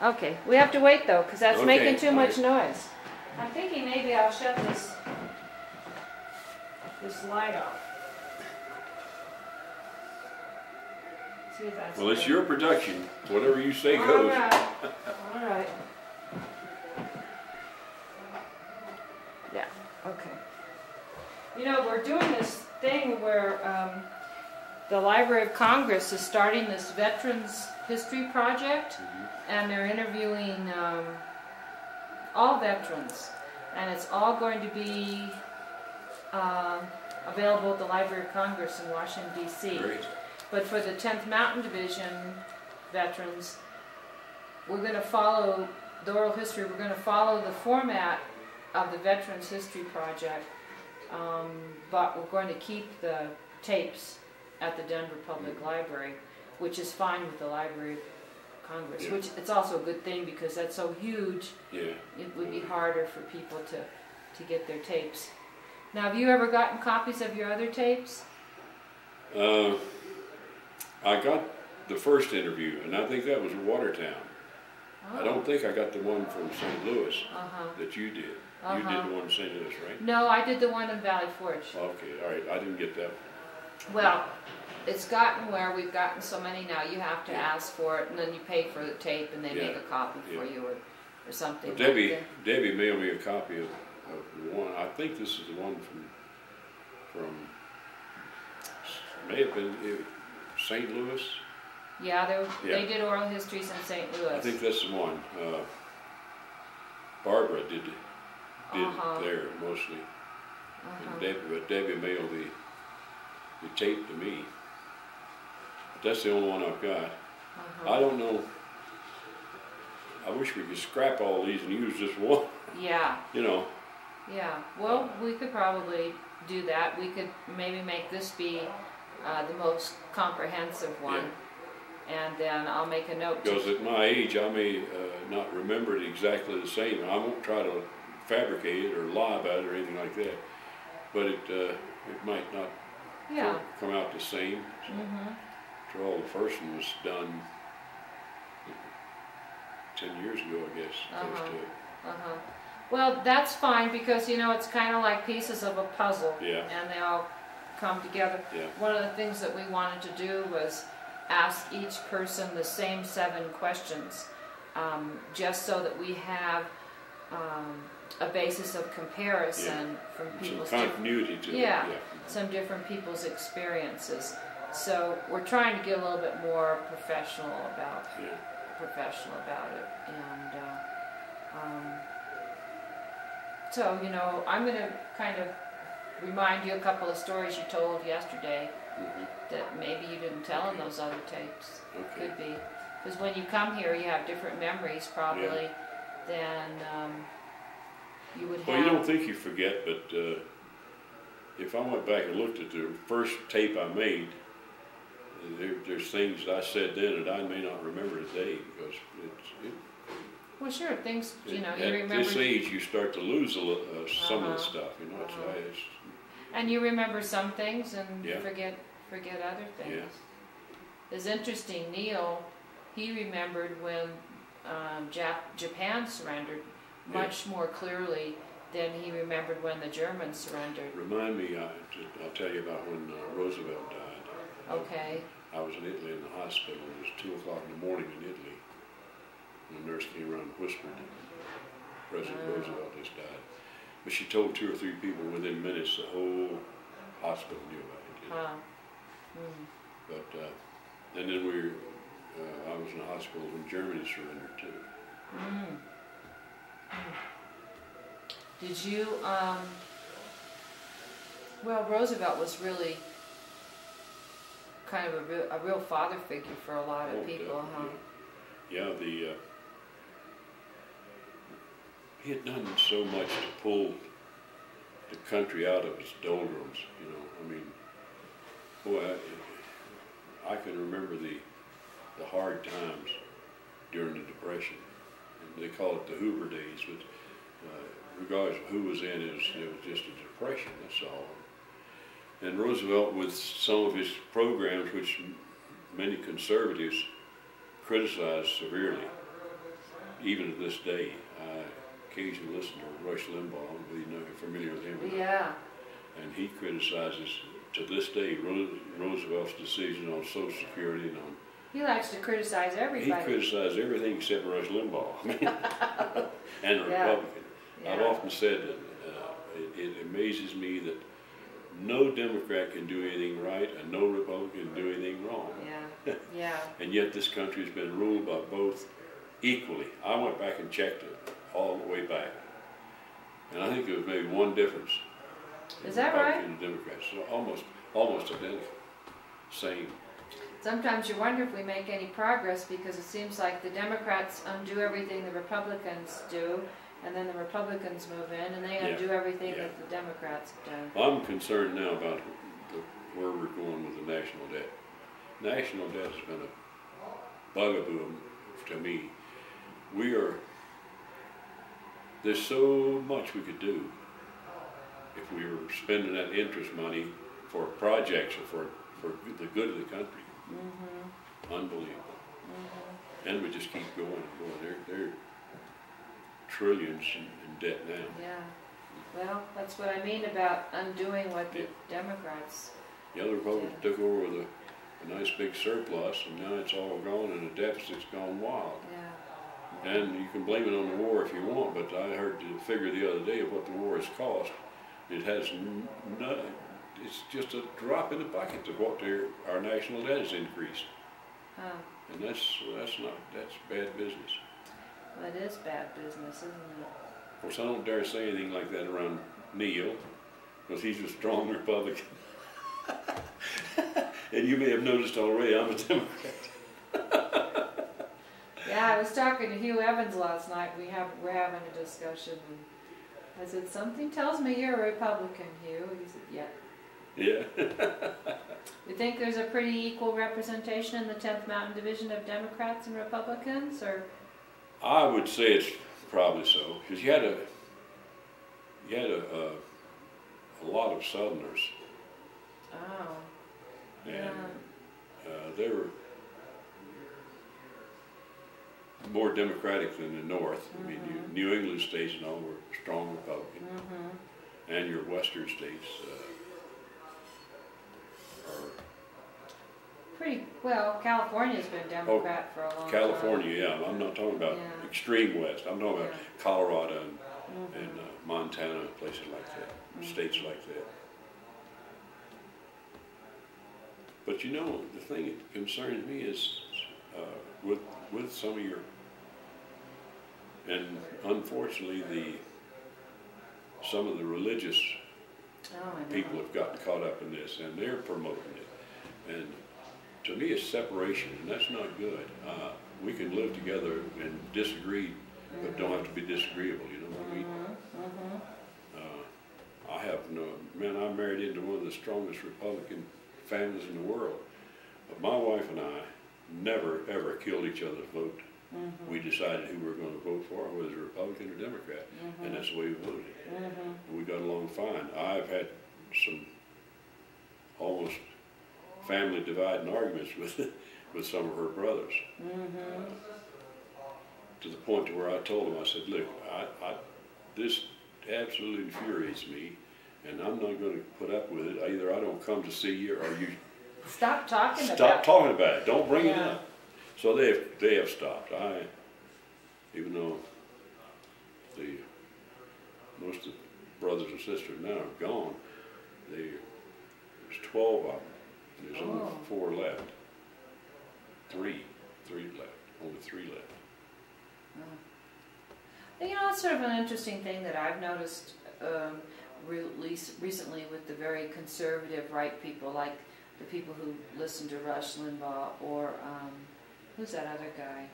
Okay, we have to wait though, because that's Okay, making too much noise. I'm thinking maybe I'll shut this, this light off. See if that's. Well, it's your production. Whatever you say All goes. right, all right. Yeah, okay. You know, we're doing this thing where um, the Library of Congress is starting this Veterans History Project, Mm-hmm. and they're interviewing um, all veterans, and it's all going to be um, available at the Library of Congress in Washington D.C. But for the 10th Mountain Division veterans, we're going to follow the oral history, we're going to follow the format of the Veterans History Project, um, but we're going to keep the tapes at the Denver Public Library, which is fine with the Library of Congress, Yeah. which it's also a good thing because that's so huge, Yeah. it would be harder for people to, to get their tapes. Now, have you ever gotten copies of your other tapes? Uh, I got the first interview, and I think that was in Watertown. I don't think I got the one from St. Louis Uh-huh. that you did. You Uh-huh. did the one in St. Louis, right? No, I did the one in Valley Forge. Okay, all right. I didn't get that. one. Well, it's gotten where we've gotten so many now, you have to Yeah. ask for it, and then you pay for the tape, and they make a copy for Yeah. you, or, or something. Debbie, like Debbie mailed me a copy of, of the one. I think this is the one from from may have been uh, St. Louis. Yeah, they, they Yeah. did oral histories in St. Louis. I think that's the one. Uh, Barbara did did Uh-huh. it there mostly, Uh-huh. and Debbie, but Debbie mailed the the tape to me. But that's the only one I've got. Uh-huh. I don't know. I wish we could scrap all these and use just one. Yeah, You know. yeah, well, we could probably do that, we could maybe make this be, uh, the most comprehensive one. Yeah. And then I'll make a note Because at my age, I may uh, not remember it exactly the same. I won't try to fabricate it or lie about it or anything like that. But it uh, it might not Yeah. come out the same. Mm-hmm. After all, the first one was done ten years ago, I guess. Uh-huh. to it. Uh-huh. Well, that's fine because, you know, it's kind of like pieces of a puzzle. Yeah. And they all come together. Yeah. One of the things that we wanted to do was ask each person the same seven questions, um, just so that we have um, a basis of comparison from Some people's different continuity to Yeah. it. some different people's experiences. So we're trying to get a little bit more professional about Yeah. Yeah. professional about it. And uh, um, so, you know, I'm going to kind of remind you a couple of stories you told yesterday Mhm. that maybe you didn't tell in those other tapes. Okay. Could be. Because when you come here, you have different memories probably than um, you would have. Well, you don't think you forget, but uh, if I went back and looked at the first tape I made, there, there's things I said then that I may not remember today because it's, it, well, sure, things, you know, you at remember. this age you start to lose a, li- uh, some of the Uh-huh. stuff. You know, it's, Uh-huh. it's And you remember some things and Yeah. forget forget other things. Yeah. It's interesting. Neil, he remembered when um, Jap- Japan surrendered Yeah. much more clearly than he remembered when the Germans surrendered. remind me. I, I'll tell you about when uh, Roosevelt died. Okay. I was in Italy in the hospital. It was two o'clock in the morning in Italy. And the nurse came around and whispered, President Oh. Roosevelt just died. But she told two or three people within minutes. The whole hospital knew about it. you know. Huh. Hmm. But uh, and then we, were, uh, I was in the hospital when Germany surrendered too. Mm. Did you? Um, well, Roosevelt was really kind of a real, a real father figure for a lot of Oh, people, huh? Yeah, the uh, he had done so much to pull the country out of its doldrums. You know, I mean, boy, I, I can remember the the hard times during the Depression. They call it the Hoover days, but uh, regardless of who was in, it was, it was just a depression. That's all. And Roosevelt, with some of his programs, which many conservatives criticized severely. even to this day, I occasionally listen to Rush Limbaugh, you know, you're familiar with him. Yeah, And he criticizes, to this day, Roosevelt's decision on Social Security and on, he likes to criticize everything. he everybody. criticized everything except Rush Limbaugh. And the Yeah. Republican. I've Yeah. often said that uh, it, it amazes me that no Democrat can do anything right and no Republican can do anything wrong. Yeah, yeah, And yet this country's been ruled by both equally. I went back and checked it all the way back. And I think there was maybe one difference. Is that right? Republicans and Democrats, so almost, almost identical, same. Sometimes you wonder if we make any progress because it seems like the Democrats undo everything the Republicans do, and then the Republicans move in and they Yeah, undo everything yeah. that the Democrats have done. I'm concerned now about the, where we're going with the national debt. National debt has been a bugaboo to me. We are, there's so much we could do if we were spending that interest money for projects or for, for the good of the country. Mm-hmm, Unbelievable. mm-hmm. And we just keep going and going. They're, they're trillions in, in debt now. Yeah, well, that's what I mean about undoing what the Democrats, The other Republicans took over with a, a nice big surplus, and now it's all gone, and the deficit's gone wild. yeah. And you can blame it on the war if you want, but I heard the figure the other day of what the war has cost. It has n- no, it's just a drop in the bucket of what their, our national debt has increased. Huh, And that's, that's not, that's bad business. that is bad business, isn't it? Of course, I don't dare say anything like that around Neil, because he's a strong Republican. and you may have noticed already, I'm a Democrat. Yeah, I was talking to Hugh Evans last night. We have we're having a discussion, and I said something tells me you're a Republican, Hugh. He said, yeah. Yeah. You think there's a pretty equal representation in the 10th Mountain Division of Democrats and Republicans, or I would say it's probably so, because you had a, you had a, a, a lot of Southerners, oh, and yeah, uh, they were more Democratic than the North. I mean, you, New England states and all were strong Republican, mm-hmm. and your Western states uh, pretty well. California's been Democrat for a long time. California. Yeah, I'm not talking about Yeah. extreme West. I'm talking about Yeah. Colorado and, Mhm. and uh, Montana, places like that, Mhm. states like that. But you know, the thing that concerns me is uh, with with some of your, and unfortunately, the some of the religious Oh, people have gotten caught up in this, and they're promoting it. And to me, it's separation, and that's not good. Uh, we can live together and disagree, but don't have to be disagreeable. You know what I mean? Mm-hmm. Uh, I have no, man, I married into one of the strongest Republican families in the world. But my wife and I never, ever killed each other's vote. Mm-hmm. We decided who we were going to vote for, whether it was Republican or Democrat, and that's the way we voted. Mm-hmm. We got along fine. I've had some almost family dividing arguments with, with some of her brothers, Mm-hmm. to the point to where I told them, I said, look, I, I, this absolutely infuriates me, and I'm not gonna put up with it. Either I don't come to see you, or you Stop talking about it. stop about. talking about it, don't bring it up. So they have, they have stopped. I, even though the, most of the brothers and sisters now are gone, they, there's twelve of them, and there's only Oh. four left. Three, three left, only three left. You know, it's sort of an interesting thing that I've noticed um, release, recently with the very conservative right people, like the people who listen to Rush Limbaugh or um, who's that other guy?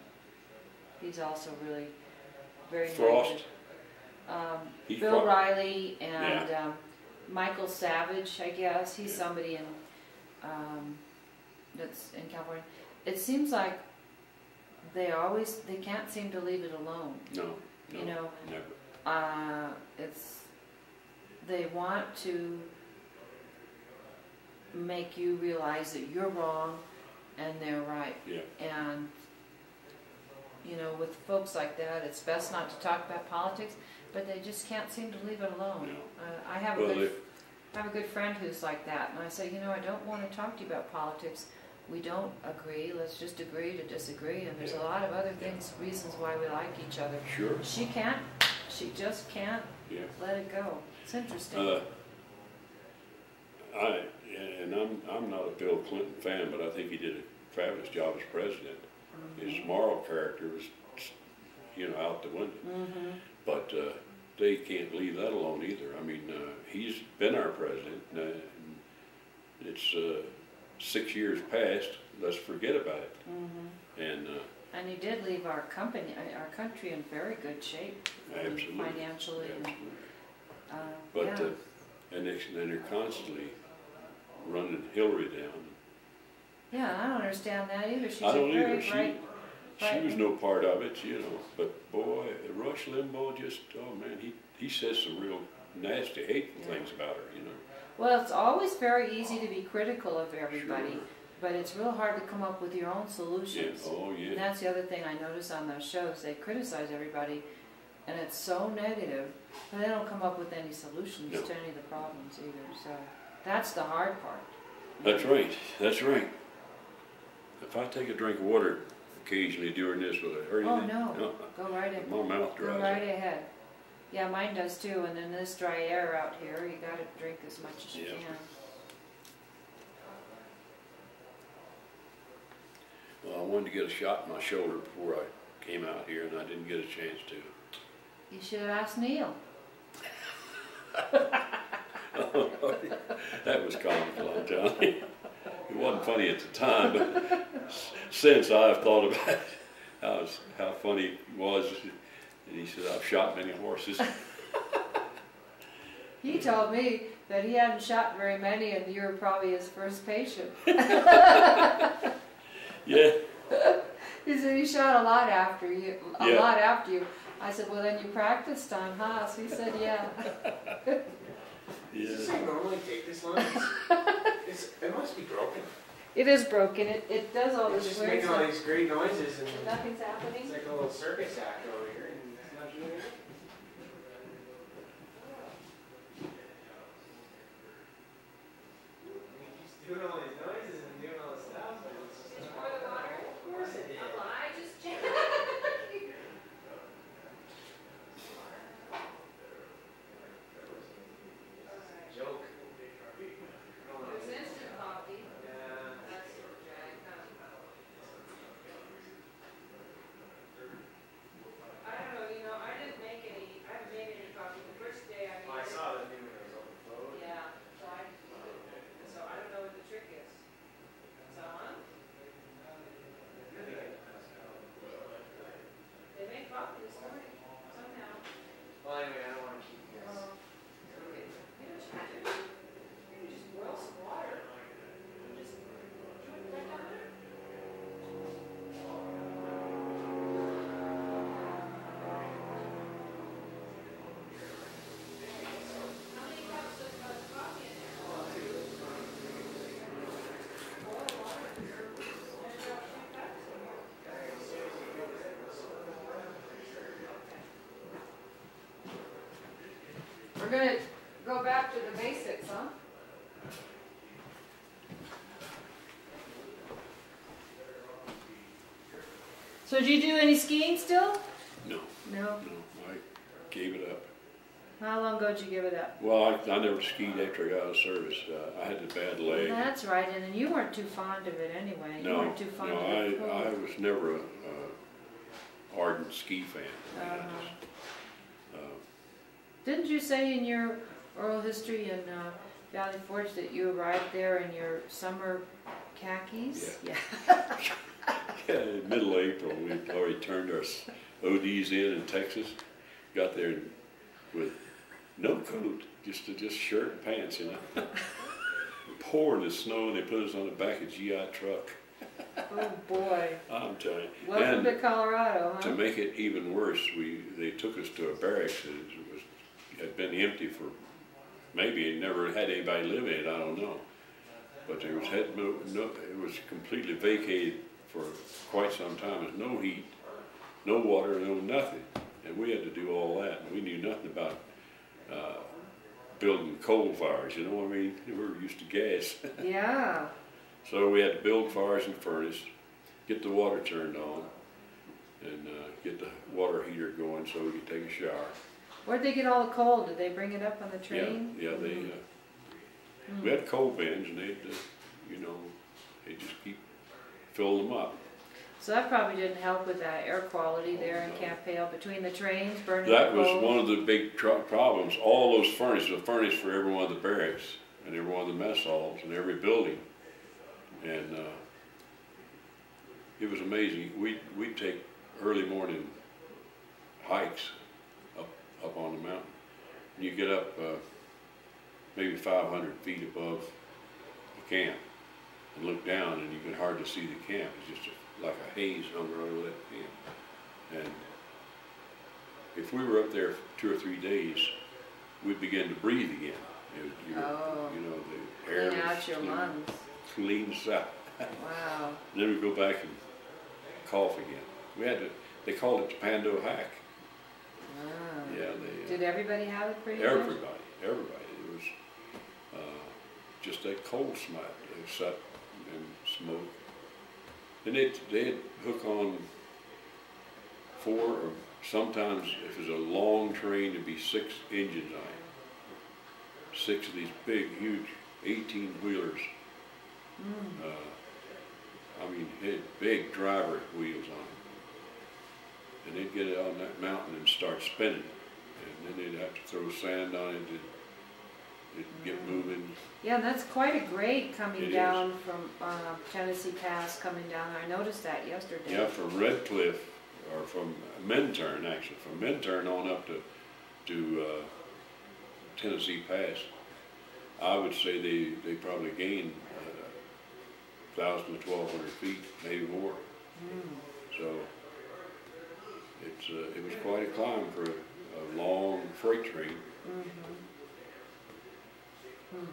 He's also really very Frost. Um, Bill Riley and um, Michael Savage, I guess. He's Yeah. somebody in um, that's in California. It seems like they always they can't seem to leave it alone. No, no, You know, never. uh, it's they want to make you realize that you're wrong and they're right Yeah, and you know with folks like that, it's best not to talk about politics, but they just can't seem to leave it alone. No. Uh, I have a good, I have a good friend who's like that, and I say, you know, I don't want to talk to you about politics. We don't agree, let's just agree to disagree, and there's a lot of other things, reasons why we like each other. Sure, She can't, she just can't yeah. let it go. It's interesting. Uh, I, and I'm, I'm not a Bill Clinton fan, but I think he did a fabulous job as president. His moral character was, you know, out the window. Mm-hmm. But uh, they can't leave that alone either. I mean, uh, he's been our president. Uh, and it's uh, six years past. Let's forget about it. Mm-hmm. And uh, And he did leave our company, our country in very good shape absolutely, financially. and, absolutely. uh, But yeah. uh, and they, and they're constantly running Hillary down. Yeah, I don't understand that either. She's I don't a either. She, bright, she was no part of it, you know. But boy, Rush Limbaugh just, oh man, he, he says some real nasty, hateful Yeah. things about her, you know. Well, it's always very easy to be critical of everybody, Sure. but it's real hard to come up with your own solutions. Yeah, oh And that's the other thing I notice on those shows. They criticize everybody, and it's so negative, but they don't come up with any solutions No. to any of the problems either. So that's the hard part. That's right, that's right. If I take a drink of water occasionally during this, will it hurt Oh, anything? no. Go right ahead. My mouth Go right up. ahead. Yeah, mine does too. And then this dry air out here, you gotta drink as much as you Yeah. can. Well, I wanted to get a shot in my shoulder before I came out here, and I didn't get a chance to. You should have asked Neil. That was I'm telling you. It wasn't funny at the time, but since I've thought about it, how, how funny it was. And he said, I've shot many horses. He told me that he hadn't shot very many, and you were probably his first patient. Yeah, He said he shot a lot after you, a Yeah. lot after you. I said, well, then you practiced on Haas. He said, yeah. Does yeah. this thing normally take this long? It's, it must be broken. It is broken. It, it does all It's this just weird making all these great noises and Nothing's happening. it's like a little circus act over here and it's not doing anything. He doing all these noises and doing all this stuff, but it's just. Of course it did. Joke. instant coffee. Yeah. That's jag, I don't know, you know, I didn't make any, I haven't made any coffee. The first day I Oh, I made it. saw the new one was overflowed. Yeah, so I, so I don't know what the trick is. So, huh? They made coffee this morning, somehow. Well, anyway, I don't want to keep you guys. Um, okay, you know, just, you just boil some water. Just put it back on there. How many cups of uh, coffee in there? Boil water. Measure out three cups. We're gonna go back to the basics, huh? So did you do any skiing still? No, No. no, I gave it up. How long ago did you give it up? Well, I, I never skied after I got out of service. Uh, I had a bad leg. That's right, and then you weren't too fond of it anyway. You No, weren't too fond no, of I, the cold. I was never a, uh ardent ski fan. I mean, I just, uh, Didn't you say in your oral history in uh, Valley Forge that you arrived there in your summer khakis? Yeah. Yeah, in middle April, we already turned our ODs in in Texas. Got there with no coat, just a, just shirt and pants, you know. Pouring the snow, and they put us on the back of GI truck. Oh boy. I'm telling you. Welcome and to Colorado, to make it even worse, we they took us to a barracks had been empty for maybe it never had anybody live in it. I don't know, but there was had no, no it was completely vacated for quite some time. There's no heat, no water, no nothing. And we had to do all that, and we knew nothing about, uh, building coal fires, you know what I mean? We were used to gas. Yeah. So we had to build fires and furnace, get the water turned on, and, uh, get the water heater going so we could take a shower. Where'd they get all the coal? Did they bring it up on the train? yeah, yeah, they, Mhm. uh, we had coal bins and they'd, uh, you know, they just keep filling them up. So that probably didn't help with that air quality there in Camp Hale, between the trains burning the That was coal. one of the big tr- problems, all those furnaces, a furnace for every one of the barracks, and every one of the mess halls, and every building. And, uh, it was amazing, we, we'd take early morning hikes up, on the mountain. You get up, uh, maybe five hundred feet above the camp, and look down, and you can hardly see the camp, it's just a- like a haze hung over that camp. And if we were up there for two or three days, we'd begin to breathe again. It you, Oh. you know, the air Clean out your clean- lungs. Cleans out. Wow. Then we go back and cough again. We had to, they called it the Pando hack. Wow. Yeah, they, Did everybody have it pretty uh, good? everybody, everybody. It was, uh, just that coal smell, they sat and smoke. And they'd, they'd hook on four or sometimes if it was a long train, it'd be six engines on it. Six of these big, huge eighteen wheelers. Mm. Uh, I mean, had big driver wheels on it. And they'd get it on that mountain and start spinning. And then they'd have to throw sand on it, it'd, it'd get moving. Yeah, that's quite a grade coming It down from uh, Tennessee Pass coming down. I noticed that yesterday. Yeah, from Red Cliff, or from Minturn, actually, from Minturn on up to, to, uh, Tennessee Pass. I would say they, they probably gained, uh, thousand to twelve hundred feet, maybe more. Mm. So it's, uh, it was quite a climb for a, a long freight train. Mhm. Hmm.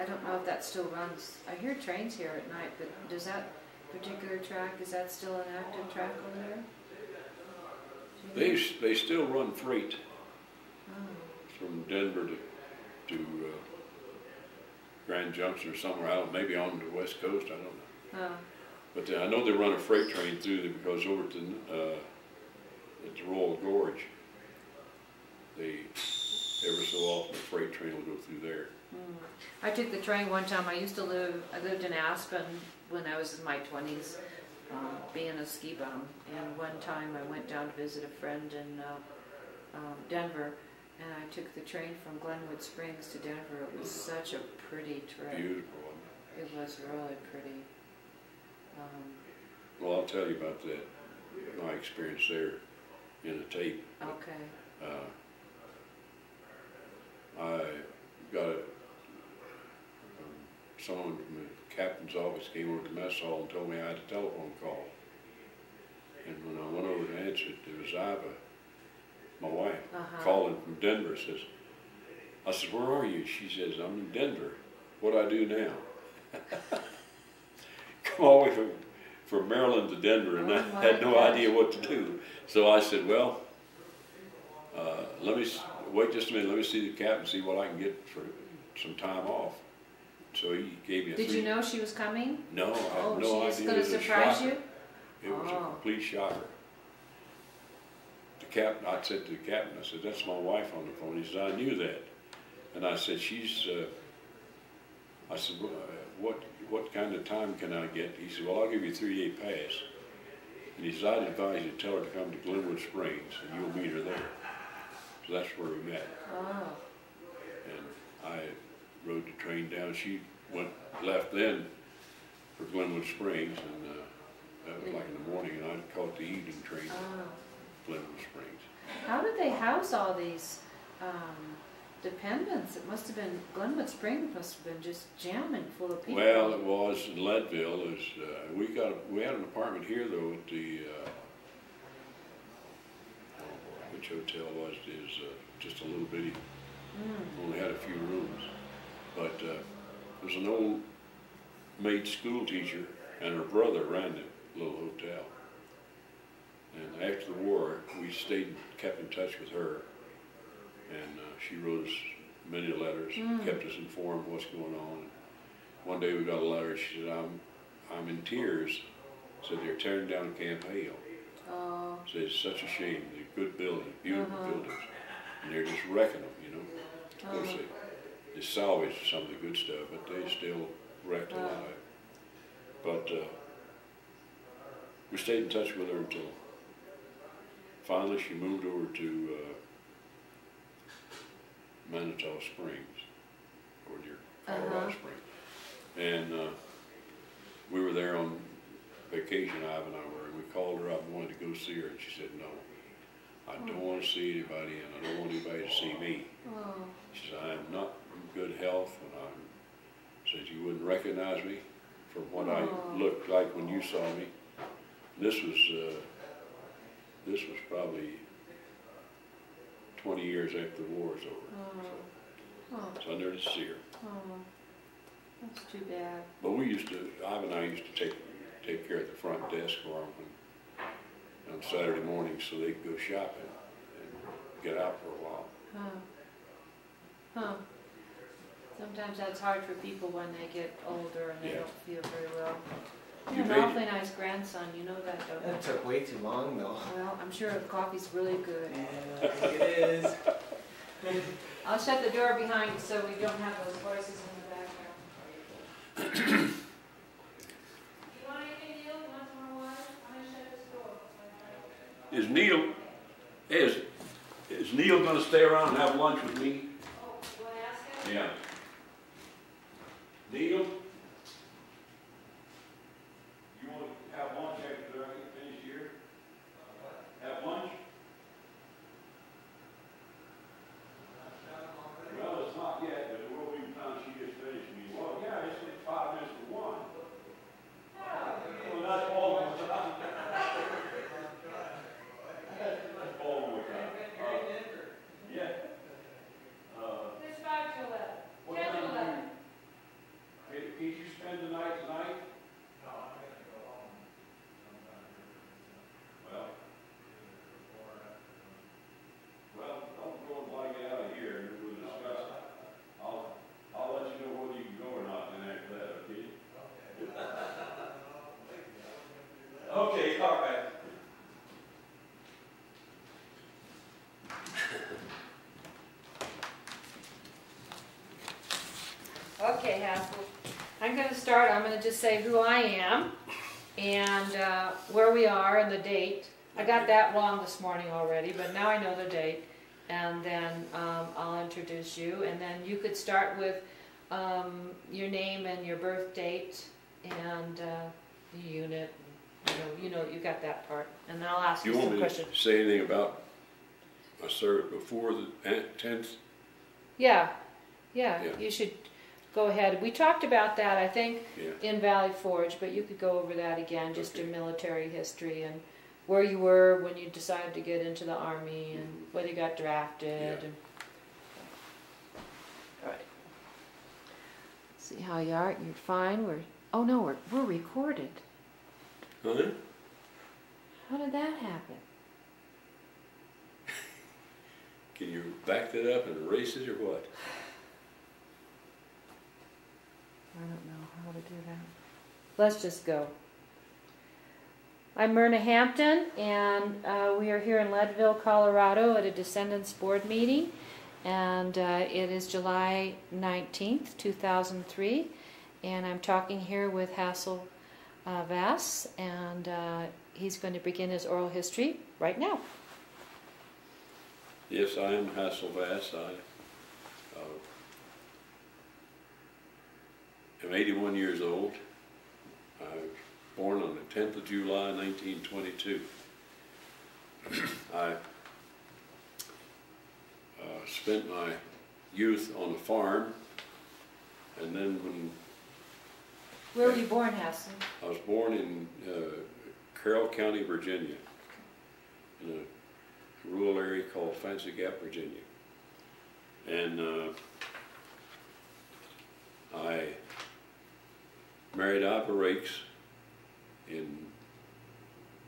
I don't know if that still runs. I hear trains here at night, but does that particular track, is that still an active track over there? They, they still run freight Oh. from Denver to, to, uh, Grand Junction or somewhere, don't, maybe on the west coast, I don't know. Oh. But they- I know they run a freight train through there because over to, uh, at the Royal Gorge, they, every so often, a freight train will go through there. Mm. I took the train one time. I used to live, I lived in Aspen when I was in my twenties, um, being a ski bum. And one time I went down to visit a friend in uh, um, Denver, and I took the train from Glenwood Springs to Denver. It was such a pretty trip. Beautiful. It was really pretty. Um, Well, I'll tell you about that, my experience there in a tape. okay. Uh, I got a, um, someone from the captain's office came over to the mess hall and told me I had a telephone call. And when I went over to answer it, there was Iva, my wife, Uh-huh. calling from Denver, says, I said, where are you? She says, I'm in Denver. What do I do now? All the way from, from Maryland to Denver and Oh I had no gosh. idea what to do. So I said, well, uh, let me, s- wait just a minute, let me see the captain, see what I can get for some time off. So he gave me a Did three. you know she was coming? No, I Oh, had no she idea. gonna It was a surprise you? It was a Oh. complete shocker. The captain, I said to the captain, I said, that's my wife on the phone. He said, I knew that. And I said, she's, uh, I said, uh, what, what kind of time can I get? He said, well, I'll give you a three-day pass. And he said, I'd advise you to tell her to come to Glenwood Springs and you'll meet her there. So that's where we met. Oh. And I rode the train down. She went, left then for Glenwood Springs, and uh, that was like in the morning, and I caught the evening train to Oh. Glenwood Springs. How did they house all these um, dependents? It must have been, Glenwood Springs must have been just jamming full of people. Well, it was in Leadville. Is uh, we got we had an apartment here though at the uh, which hotel was it? Is uh, just a little bitty Mm. only had a few rooms. But uh, there was an old maid school teacher and her brother ran the little hotel. And after the war, we stayed, kept in touch with her, and uh, she wrote us many letters, Mm. kept us informed what's going on. One day we got a letter, she said, I'm, I'm in tears, said they're tearing down Camp Hale. Oh, Said it's such a shame, they're good buildings, beautiful Uh-huh. buildings, and they're just wrecking them, you know? Of course, Uh-huh. they, they salvaged some of the good stuff, but they still wrecked a lot. Uh-huh. But, uh, we stayed in touch with her until finally she moved over to, uh, Manitou Springs, or near Colorado Uh-huh. Springs. And, uh, we were there on vacation, Ivan and I were, and we called her up and wanted to go see her, and she said, no. I don't wanna see anybody, and I don't want anybody to see me. oh, She said, I am not in good health, and I'm, said you wouldn't recognize me from what I Oh. looked like when you saw me. This was, uh, this was probably twenty years after the war is over, oh, oh, so I never did see her. oh. That's too bad. But we used to, Ivan and I used to take, take care of the front desk for them on Saturday mornings so they could go shopping and get out for a while. Huh. Huh. Sometimes that's hard for people when they get older and they Yeah. don't feel very well. You You have an awfully nice grandson, you know that, don't you? That took way too long though. Well, I'm sure the coffee's really good. Yeah, I think it is. I'll shut the door behind you so we don't have those voices in the background. You want anything, Neil? You want some more water? I'm gonna shut this door. Is Neil, is, is Neil gonna stay around and have lunch with me? Oh, you wanna ask him? Yeah. Neil? You wanna have lunch after I finish here? Have lunch? Well, it's not yet, but it will be time she gets finished. I mean, well, yeah, it's like five minutes to one. Well, that's all. That's all we're Uh, Yeah. Uh, It's five to eleven. what Ten to time do you- eleven. Can, can you spend the night tonight? Well. Well, don't go until I get out of here and we'll discuss. I'll, I'll let you know whether you can go or not then after that, okay? Okay, all right. Okay, Hassel. I'm going to start. I'm going to just say who I am and uh, where we are and the date. I got that wrong this morning already, but now I know the date. And then um, I'll introduce you. And then you could start with um, your name and your birth date and uh, the unit. You know, you know, you got that part. And then I'll ask you, you want some me to questions. say anything about my service before the tenth? Yeah, yeah, Yeah. you should go ahead. We talked about that, I think, Yeah. in Valley Forge, but you could go over that again, just Okay. your military history and where you were when you decided to get into the army and mm-hmm. whether you got drafted. Yeah. And, all right. See how you are. You're fine. We're. Oh no, we're we're recorded. Huh? How did that happen? Can you back that up and erase it or what? I don't know how to do that. Let's just go. I'm Myrna Hampton, and uh, we are here in Leadville, Colorado at a Descendants Board meeting. And uh, it is July 19th, 2003. And I'm talking here with Hassel uh, Vass, and uh, he's going to begin his oral history right now. Yes, I am Hassel Vass. I am 81 years old. I was born on the 10th of July, 1922. I uh, spent my youth on a farm, and then when Where were you born, Hassel? I was born in uh, Carroll County, Virginia, in a rural area called Fancy Gap, Virginia. And uh, I married Iva Rakes in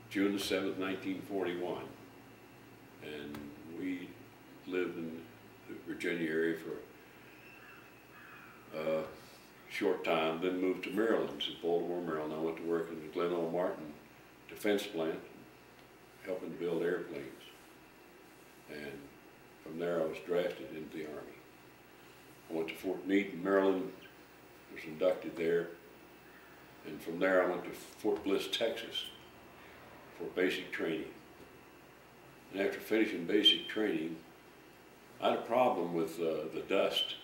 June the seventh, nineteen forty-one. And we lived in the Virginia area for a short time, then moved to Maryland, to Baltimore, Maryland. I went to work in the Glen O. Martin Defense Plant, helping to build airplanes. And from there, I was drafted into the Army. I went to Fort Meade in Maryland, was inducted there. And from there, I went to Fort Bliss, Texas for basic training. And after finishing basic training, I had a problem with uh, the dust.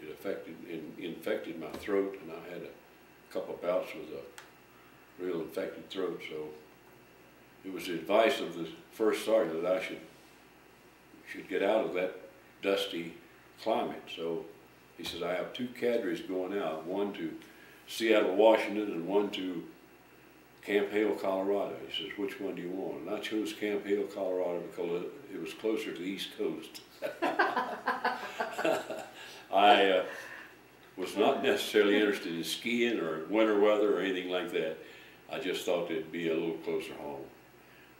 It affected, in, infected my throat, and I had a couple bouts with a real infected throat. So it was the advice of the first sergeant that I should should get out of that dusty climate. So he says, I have two cadres going out, one to Seattle, Washington, and one to Camp Hale, Colorado. He says, which one do you want? And I chose Camp Hale, Colorado because it was closer to the East Coast. I uh, was not necessarily interested in skiing or winter weather or anything like that. I just thought it'd be a little closer home.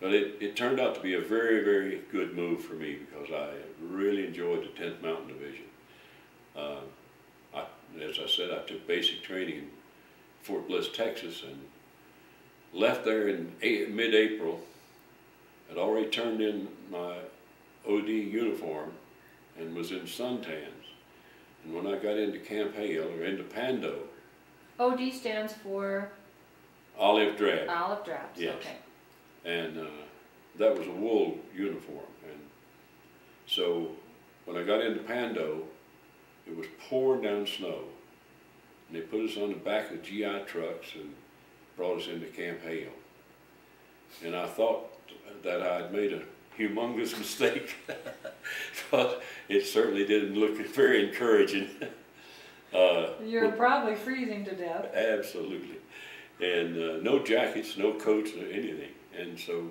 But it, it turned out to be a very, very good move for me because I really enjoyed the 10th Mountain Division. Uh, as I said, I took basic training in Fort Bliss, Texas, and left there in mid-April. I had already turned in my OD uniform and was in suntans. And when I got into Camp Hale, or into Pando, OD stands for olive drab. olive drabs, Yes. okay. and uh, that was a wool uniform. And so when I got into Pando, it was pouring down snow, and they put us on the back of GI trucks and brought us into Camp Hale. And I thought that I'd made a humongous mistake, but it certainly didn't look very encouraging. uh, You're probably freezing to death. Absolutely. And uh, no jackets, no coats, no anything. And so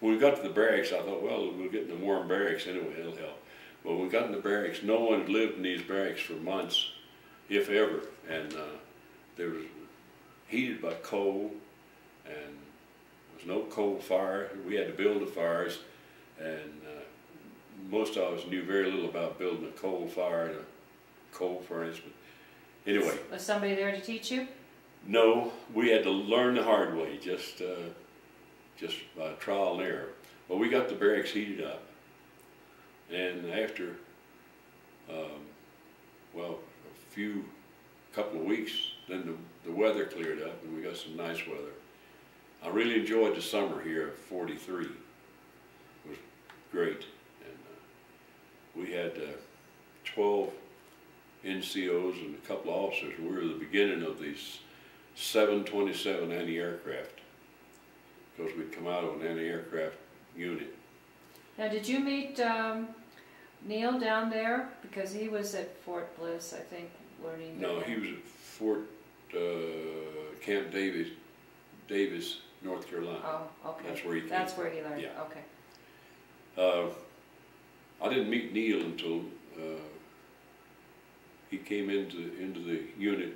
when we got to the barracks, I thought, well, we'll get in the warm barracks anyway, it'll help. But when we got in the barracks, no one had lived in these barracks for months, if ever. And uh, there was heated by coal, and there was no coal fire. We had to build the fires, and uh, most of us knew very little about building a coal fire and a coal furnace. But anyway, Was somebody there to teach you? no, we had to learn the hard way, just uh, just by trial and error. But we got the barracks heated up, and after, um, well, a few, couple of weeks, then the, the weather cleared up, and we got some nice weather. I really enjoyed the summer here at 43. It was great, and uh, we had uh, 12 NCOs and a couple of officers. We were the beginning of these 727 anti-aircraft because we'd come out of an anti-aircraft unit. Now, did you meet um, Neil down there? Because he was at Fort Bliss, I think, learning. No, he was at Fort uh, Camp Davis, Davis, North Carolina. Oh, okay. That's where he came That's from. where he learned. Yeah. Okay. Uh, I didn't meet Neil until uh, he came into into the unit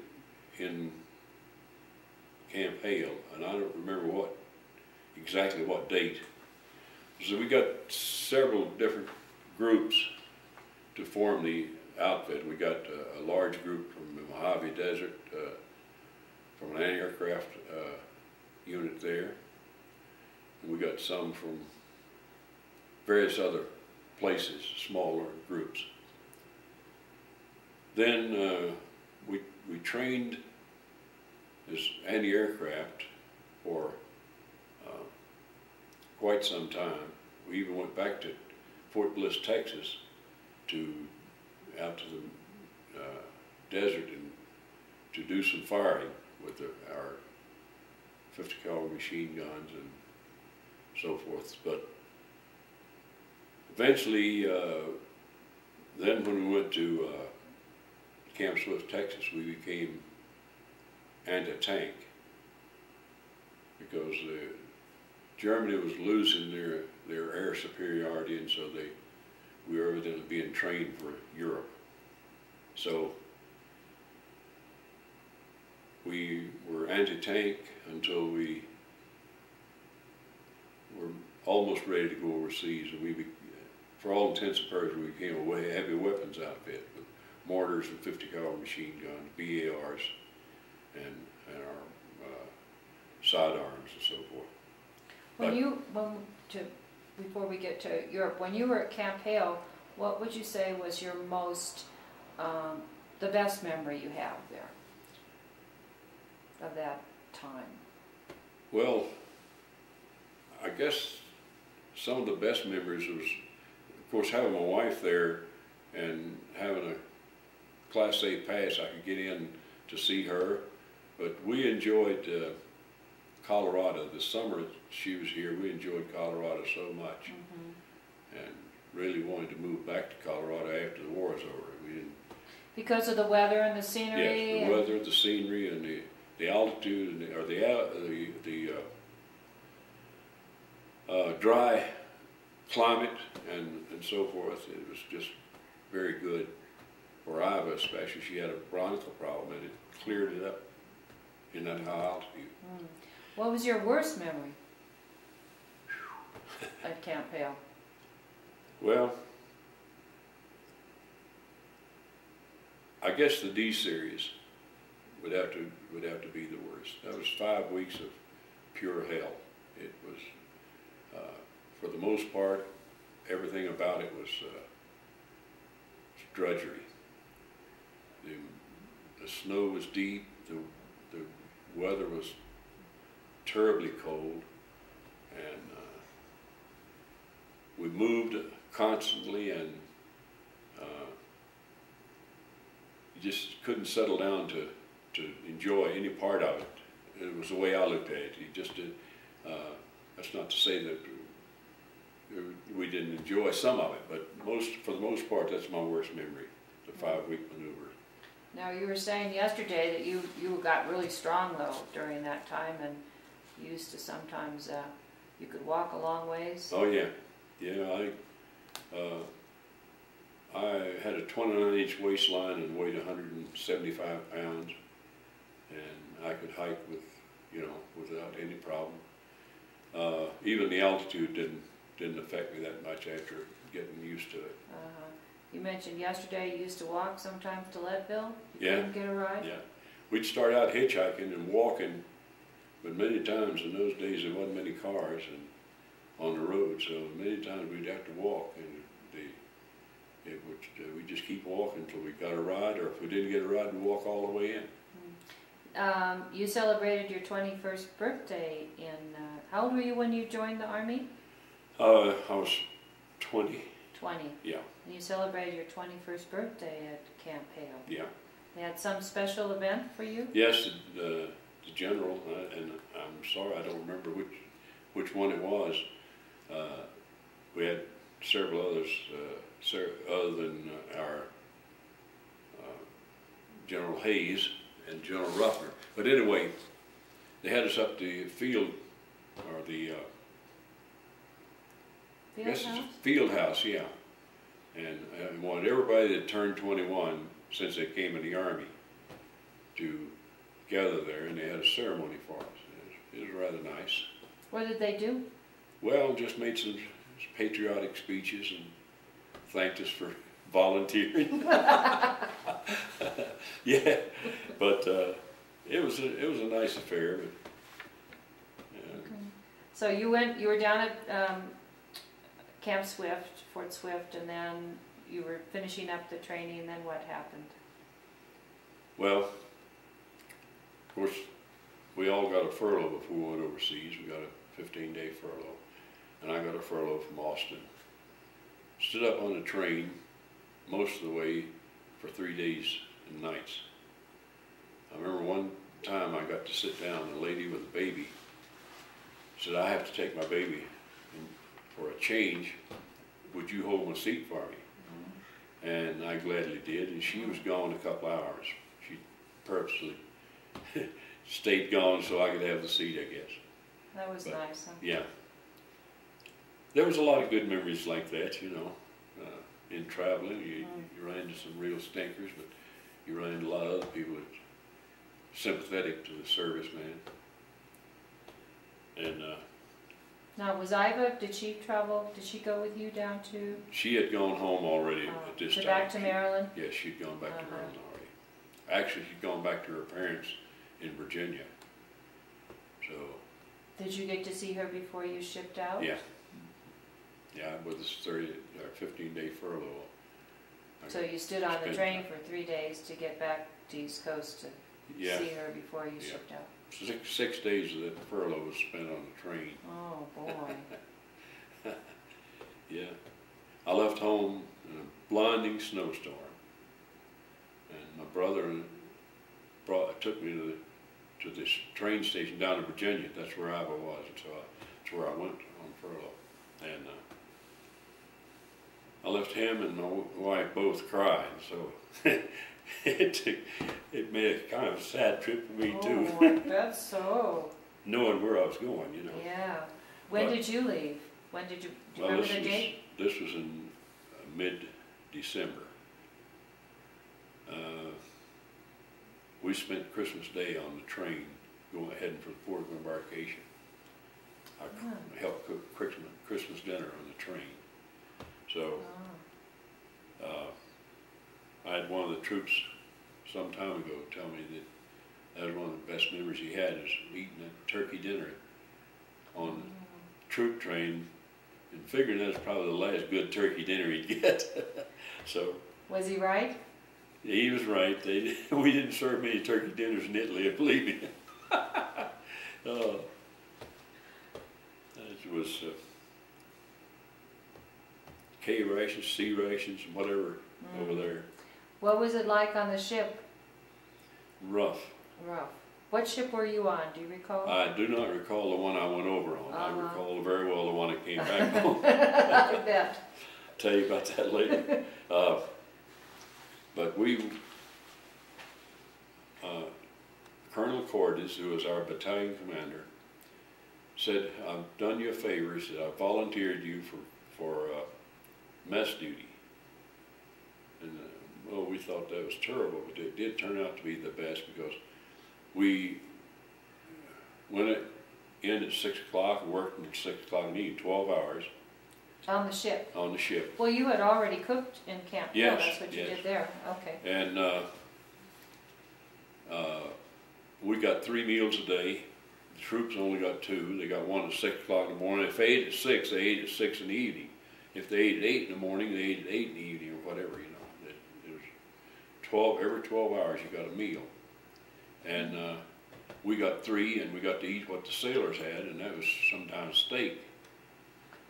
in Camp Hale, and I don't remember what exactly what date. So we got several different groups to form the outfit. We got uh, a large group from the Mojave Desert, uh, from an anti-aircraft uh, unit there. We got some from various other places, smaller groups. Then uh, we, we trained as anti-aircraft for uh, quite some time. We even went back to Fort Bliss, Texas, to out to the uh, desert and to do some firing with the, our 50 caliber machine guns and so forth. But eventually, uh, then when we went to uh, Camp Swift, Texas, we became anti-tank because uh, Germany was losing their, their air superiority, and so they we were evidently being trained for Europe. So we were anti-tank until we were almost ready to go overseas, and we, be- for all intents and purposes, we became a heavy weapons outfit with mortars and fifty caliber machine guns, BARs, and, and our, uh, sidearms and so forth. When But- you, when, to, before we get to Europe, when you were at Camp Hale, what would you say was your most, um, the best memory you have there? Of that time? Well, I guess some of the best memories was, of course, having my wife there and having a Class A pass, I could get in to see her. But we enjoyed uh, Colorado. The summer she was here, we enjoyed Colorado so much and really wanted to move back to Colorado after the war was over. We didn't, Because of the weather and the scenery? yes, the weather, the scenery, and the, the altitude, and the, or the, the, the uh, uh, dry climate and, and so forth. It was just very good for Iva especially. She had a bronchial problem and it cleared it up in that high altitude. Mm. What was your worst memory at Camp Hale? Well, I guess the D series would have to would have to be the worst. That was five weeks of pure hell. It was, uh, for the most part, everything about it was uh, drudgery. The, the snow was deep. The the weather was terribly cold, and uh, we moved constantly and uh, just couldn't settle down to, to enjoy any part of it. It was the way I looked at it. You just did, uh, that's not to say that we didn't enjoy some of it, but most, for the most part, that's my worst memory, the five-week maneuver. Now, you were saying yesterday that you, you got really strong though during that time and you used to sometimes, uh, you could walk a long ways. Oh, yeah, yeah, I, uh, I had a twenty-nine inch waistline and weighed hundred and seventy-five pounds. And I could hike with, you know, without any problem. Uh, even the altitude didn't, didn't affect me that much after getting used to it. Uh-huh. You mentioned yesterday you used to walk sometimes to Leadville? You Yeah. couldn't get a ride? Yeah, we'd start out hitchhiking and walking, but many times in those days there wasn't many cars and on the road, so many times we'd have to walk and the, it would, uh, we'd just keep walking until we got a ride, or if we didn't get a ride, we'd walk all the way in. Um, you celebrated your 21st birthday in, uh, how old were you when you joined the Army? Uh, I was twenty, 20. yeah, And you celebrated your 21st birthday at Camp Hale. yeah. They had some special event for you? Yes, the, the general, uh, and I'm sorry, I don't remember which, which one it was. Uh, we had several others, uh, ser- other than uh, our uh, General Hays and General Ruffner. But anyway, they had us up the field, or the, uh, I guess it's a field house, yeah. And, and wanted everybody that turned twenty-one, since they came in the army, to gather there, and they had a ceremony for us. It was, it was rather nice. What did they do? Well, just made some patriotic speeches and thanked us for volunteering. yeah, but uh, it was a, it was a nice affair. But, So you went, you were down at um, Camp Swift, Fort Swift, and then you were finishing up the training, and then what happened? Well, course, we all got a furlough before we went overseas. We got a 15 day furlough. And I got a furlough from Austin. Stood up on the train most of the way for three days and nights. I remember one time I got to sit down, a lady with a baby said, I have to take my baby and for a change. Would you hold my seat for me? Mm-hmm. And I gladly did, and she was gone a couple hours. She purposely stayed gone so I could have the seat, I guess. That was But- nice, huh? Yeah. There was a lot of good memories like that, you know, uh, in traveling. You, Mm. you run into some real stinkers, but you run into a lot of other people that sympathetic to the serviceman. And uh, Now, was Iva, did she travel, did she go with you down to, She had gone home already uh, at this to time. back to Maryland? Yeah, she'd gone back to Uh-huh. Maryland already. Actually, she'd gone back to her parents in Virginia. So, Did you get to see her before you shipped out? yeah. Yeah, with this thirty, or fifteen day furlough. I So you stood on the spent- train for three days to get back to East Coast to Yeah, see her before you Yeah. shipped out? six, six days of that furlough was spent on the train. Oh, boy. Yeah. I left home in a blinding snowstorm. And my brother brought, took me to the, to this train station down in Virginia. That's where Iva was. And so I, that's where I went on furlough. And, uh, I left him and my wife both crying, so it, took- it made a kind of a sad trip for me too, Oh, bet so. knowing where I was going, you know. Yeah. When But- did you leave? When did you, do you Well, remember this the was, date? this was in uh, mid-December. Uh, we spent Christmas Day on the train going, heading for the port of embarkation. I Ah. helped cook Christmas, Christmas dinner on the train. So, uh, I had one of the troops some time ago tell me that that was one of the best memories he had is eating that turkey dinner on the troop train and figuring that's probably the last good turkey dinner he'd get. so Was he right? He was right. They we didn't serve many turkey dinners in Italy, believe me. uh, it was uh, K rations, C rations, whatever over Mm. there. What was it like on the ship? Rough. Rough. What ship were you on? Do you recall? I do not recall the one I went over on. I Uh-huh. recall very well the one I came back on. I bet. tell you about that later. Uh, but we, uh, Colonel Cordes, who was our battalion commander, said, I've done you a favor. He said, I volunteered you for, for uh, mess duty. And, uh, well, we thought that was terrible, but it did turn out to be the best because we went in at six o'clock worked until six o'clock in the evening, twelve hours On the ship. on the ship. Well, you had already cooked in Camp Hale. Yes, That's what you yes. did there. Okay. And uh, uh, we got three meals a day. The troops only got two. They got one at six o'clock in the morning. If they ate at six, they ate at six in the evening. If they ate at eight in the morning, they ate at eight in the evening or whatever, you know. It, it was 12, every 12 hours you got a meal. And uh, we got three and we got to eat what the sailors had and that was sometimes steak.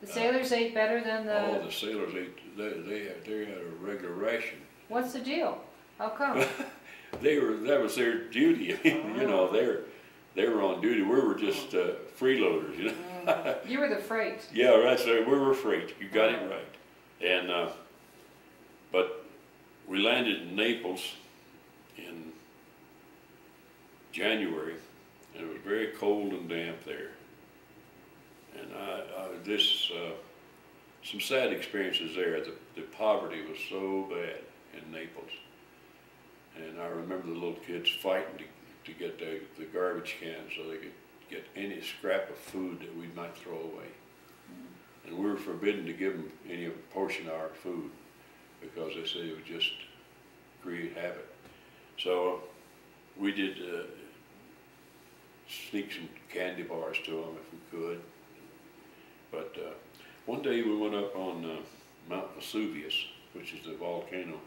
The sailors ate better than All Oh, the sailors ate, they, they, had, they had a regular ration. What's the deal? How come? they were that was their duty. you know, they're they were on duty. We were just uh, freeloaders. You know. Mm. you were the freight. Yeah, that's right. We were freight. You got it right. And uh, but we landed in Naples in January, and it was very cold and damp there. And I, I this uh, some sad experiences there. The, the poverty was so bad in Naples. And I remember the little kids fighting to, to get the, the garbage cans so they could get any scrap of food that we might throw away. And we were forbidden to give them any portion of our food because they said it would just create havoc. So we did uh, sneak some candy bars to them if we could. But uh, one day we went up on uh, Mount Vesuvius, which is the volcano,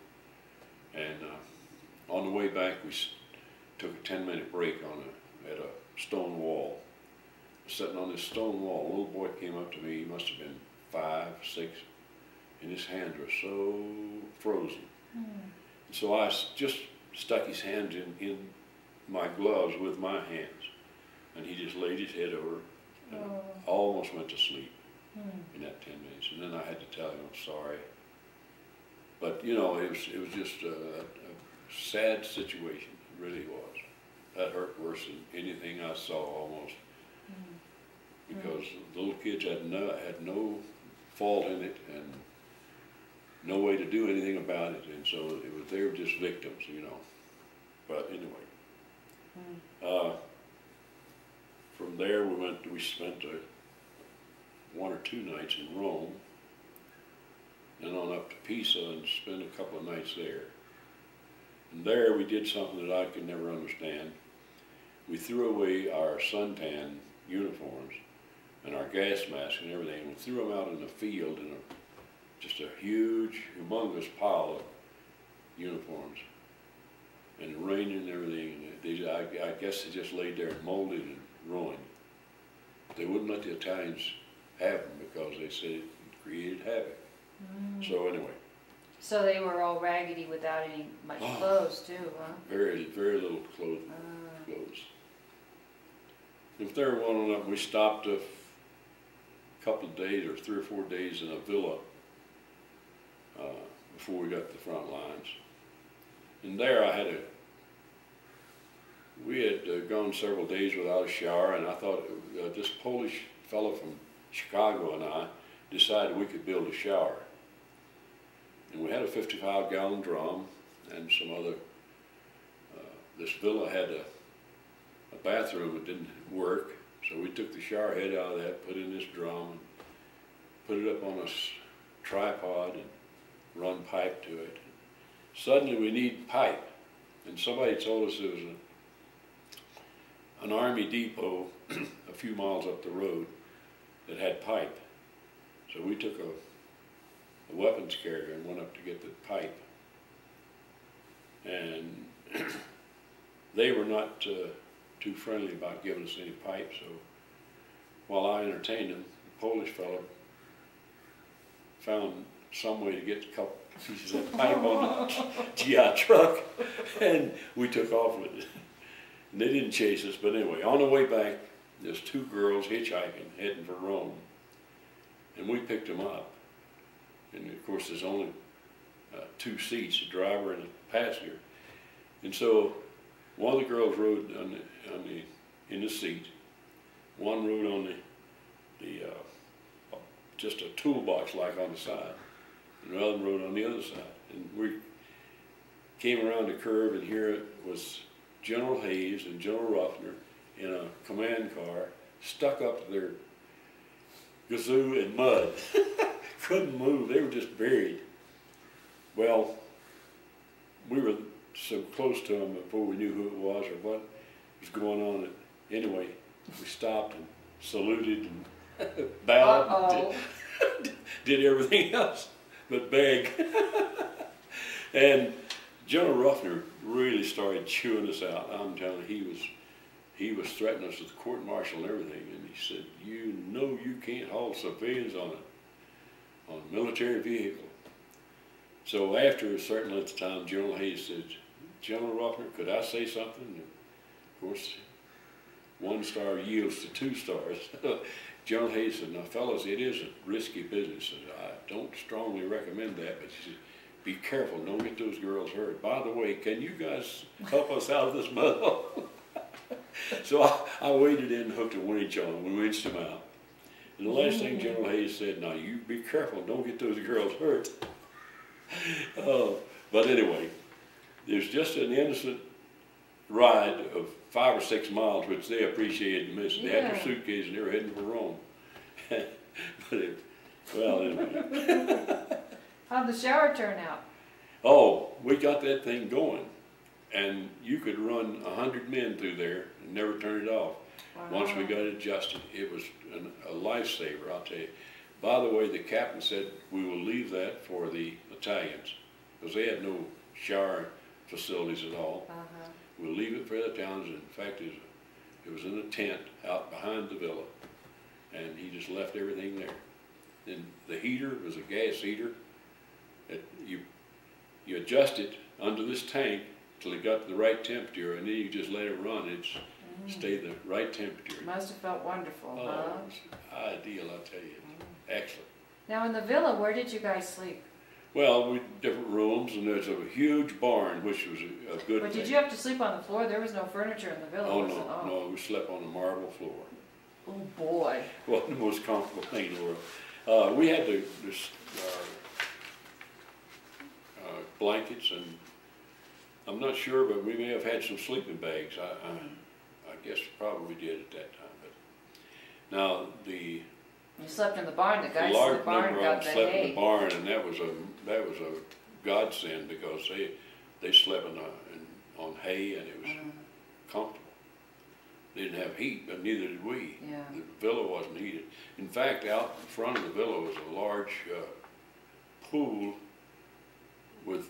and uh, on the way back we took a 10 minute break on a, at a stone wall. Sitting on this stone wall, a little boy came up to me, he must have been five, six, and his hands were so frozen. So I just stuck his hands in, in my gloves with my hands, and he just laid his head over and Oh. almost went to sleep Hmm. in that 10 minutes. And then I had to tell him I'm sorry. But, you know, it was, it was just a, a sad situation. It really was. That hurt worse than anything I saw almost. Because the little kids had no, had no fault in it and no way to do anything about it. And so it was, they were just victims, you know. But anyway. Uh, from there, we went, we spent a one or two nights in Rome, and on up to Pisa and spent a couple of nights there. And there we did something that I could never understand. We threw away our suntan uniforms and our gas masks and everything, and we threw them out in the field in a, just a huge, humongous pile of uniforms. And it rained and everything, and they, I, I guess they just laid there and molded and ruined. They wouldn't let the Italians have them because they said it created havoc. So anyway, So they were all raggedy without any much Oh. clothes too, huh? very, very little clothes. Ah. clothes. If there one on up, we stopped a couple of days or three or four days in a villa uh, before we got to the front lines. And there I had a, we had uh, gone several days without a shower, and I thought uh, this Polish fellow from Chicago and I decided we could build a shower. And we had a 55 gallon drum and some other, uh, this villa had a, a bathroom that didn't work, so we took the shower head out of that, put in this drum, and put it up on a tripod and run pipe to it. Suddenly we need pipe, and somebody told us there was a, an army depot a few miles up the road that had pipe. So we took a, a weapons carrier and went up to get the pipe. And they were not uh, too friendly about giving us any pipe, so while I entertained them, the Polish fellow found some way to get a couple pieces of pipe on the GI truck, and we took off with it. And they didn't chase us, but anyway, on the way back, there's two girls hitchhiking, heading for Rome, and we picked them up. And of course, there's only uh, two seats, a driver and a passenger. And so one of the girls rode on the, on the, in the seat. One rode on the, the, uh, just a toolbox like on the side. And the other rode on the other side. And we came around the curve and here it was General Hays and General Ruffner in a command car stuck up their gazoo in mud. Couldn't move, they were just buried. Well, we were so close to them before we knew who it was or what was going on. That anyway, we stopped and saluted and bowed, Uh-oh. did, did everything else but beg. and General Ruffner really started chewing us out. I'm telling you, he was he was threatening us with court martial and everything. And he said, "You know you can't haul civilians on a on a military vehicle." So after a certain length of time, General Hays said, General Ruffner, could I say something? And of course, one star yields to two stars. General Hays said, now fellas, it is a risky business. I don't strongly recommend that, but he said, be careful, don't get those girls hurt. By the way, can you guys help us out of this mud? so I, I waded in and hooked a winch on them. We winched them out. And the last thing General Hays said, now you be careful, don't get those girls hurt. Oh, but anyway, there's just an innocent ride of five or six miles, which they appreciated immensely. They had their suitcase and they were heading for Rome. but it, well, anyway. How'd the shower turn out? Oh, we got that thing going, and you could run a hundred men through there and never turn it off. Once we got it adjusted, it was an, a lifesaver, I'll tell you. By the way, the captain said we will leave that for the Italians, because they had no shower facilities at all. Uh-huh. We'll leave it for the Italians. In fact, it was, it was in a tent out behind the villa, and he just left everything there. And the heater was a gas heater. It, you, you adjust it under this tank till it got to the right temperature, and then you just let it run. It's stay the right temperature. Must have felt wonderful, Oh, huh? ideal, I tell you. Excellent. Now in the villa, where did you guys sleep? Well, we different rooms, and there's a huge barn, which was a, a good But thing. did you have to sleep on the floor? There was no furniture in the villa, Oh was it? no, no, we slept on the marble floor. Oh boy. wasn't the most comfortable thing in the world. Uh, we had the, this, uh, uh, blankets and I'm not sure, but we may have had some sleeping bags. I, I, I guess probably did at that time. But now the You slept in the barn, the guys in the barn number got of the them slept in the barn, and that was a, that was a godsend, because they, they slept in, a- in, on hay, and it was Mm, comfortable. They didn't have heat, but neither did we. Yeah, The villa wasn't heated. In fact, out in front of the villa was a large uh, pool with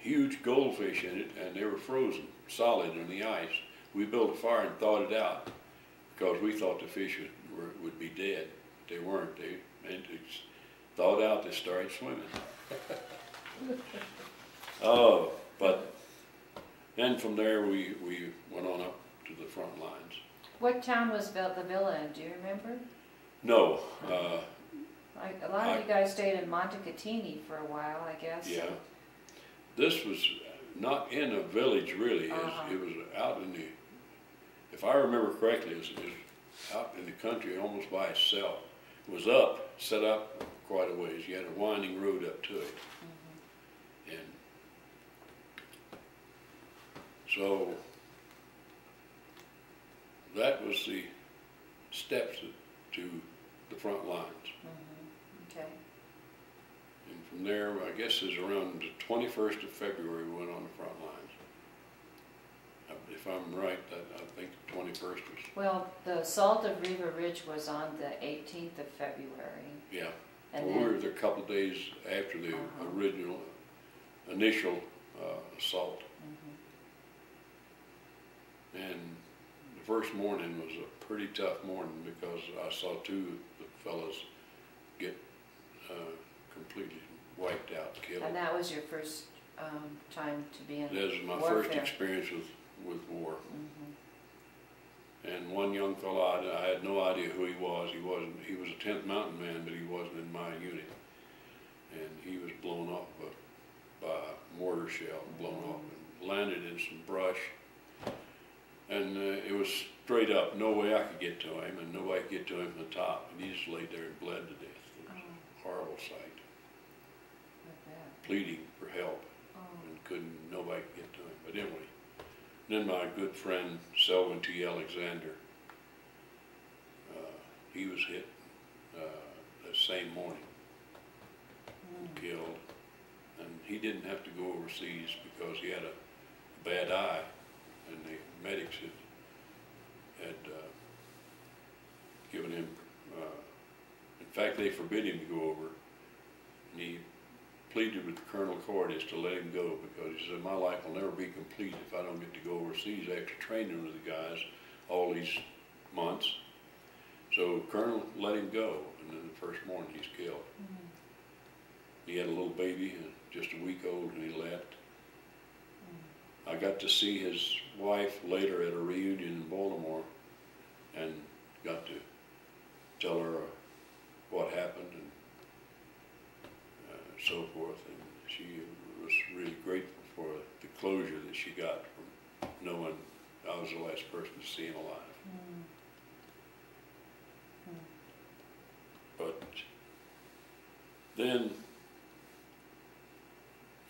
huge goldfish in it, and they were frozen solid in the ice. We built a fire and thawed it out because we thought the fish would, were, would be dead. They weren't. They thawed out. They started swimming. oh, but then from there we we went on up to the front lines. what town was the villa in, do you remember? No, uh, Like, a lot of you guys stayed in Montecatini for a while, I guess. Yeah. This was not in a village really, it was, Uh-huh. it was out in the, if I remember correctly, it was, it was out in the country almost by itself. It was up, set up quite a ways, you had a winding road up to it. And so that was the steps to the front lines. Mhm, Okay, And from there, I guess it was around the twenty-first of February, we went on the front lines. Uh, If I'm right, I, I think the twenty-first was, well, the assault of Riva Ridge was on the eighteenth of February, yeah. and Well, we were there a couple of days after the Uh-huh. original, initial uh, assault. Mhm. And the first morning was a pretty tough morning because I saw two of the fellows get uh, completely wiped out, killed. and that was your first, um, time to be in That was my first experience with, with war. Mhm. And one young fellow, I, I had no idea who he was. He wasn't. He was a 10th Mountain man, but he wasn't in my unit. And he was blown off by, by a mortar shell, blown off, and landed in some brush. And uh, it was straight up, no way I could get to him, and nobody could get to him from the top. And he just laid there and bled to death. It was Oh, a horrible sight. Pleading for help. Oh, and couldn't, nobody could get to him. But anyway, then my good friend Selwin T. Alexander, uh, he was hit uh, that same morning, mm. killed. And he didn't have to go overseas because he had a bad eye, and the medics had, had uh, given him, uh, in fact, they forbid him to go over. And he pleaded with Colonel Cordes to let him go because he said, my life will never be complete if I don't get to go overseas after training with the guys all these months. So Colonel let him go, and then the first morning he's killed. Mm. He had a little baby, just a week old, and he left. I got to see his wife later at a reunion in Baltimore and got to tell her what happened and so forth. And she was really grateful for the closure that she got from knowing I was the last person to see him alive. Mm. But then,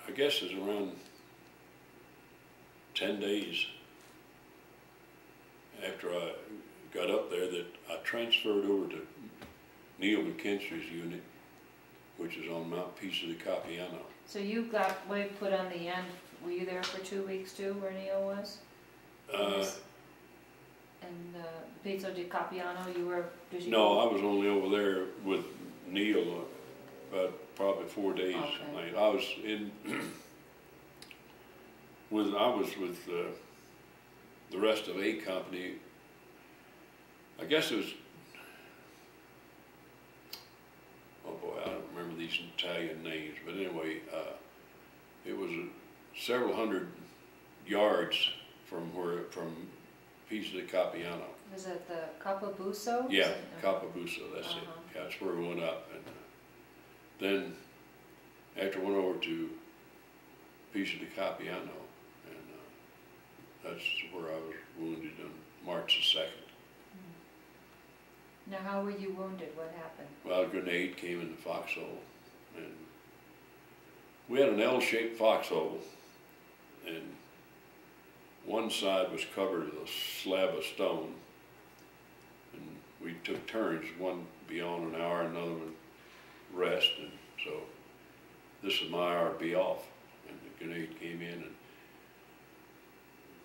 I guess it's around ten days after I got up there that I transferred over to Neil McKinstry's unit, which is on Mount of the Campiano. So you got way put on the end, were you there for two weeks too, where Neil was? Uh, And, uh, Pizzo di Campiano, you were, did you? no, I was only over there with Neil uh, about probably four days. Okay. I, I was in with I was with uh, the rest of A Company. I guess it was. Oh boy, I don't remember these Italian names, but anyway, uh, it was uh, several hundred yards from where from Pizzo di Campiano. Was it the Capabuso? Yeah, it- that's it. Uh-huh. Yeah, That's where we went up. And uh, then, after went over to Pizzo di Campiano, and uh, that's where I was wounded on March the 2nd. Now, how were you wounded? What happened? Well, a grenade came in the foxhole, and we had an L-shaped foxhole, and one side was covered with a slab of stone, and we took turns. One be on an hour, another one rest, and so this is my hour be off. And the grenade came in, and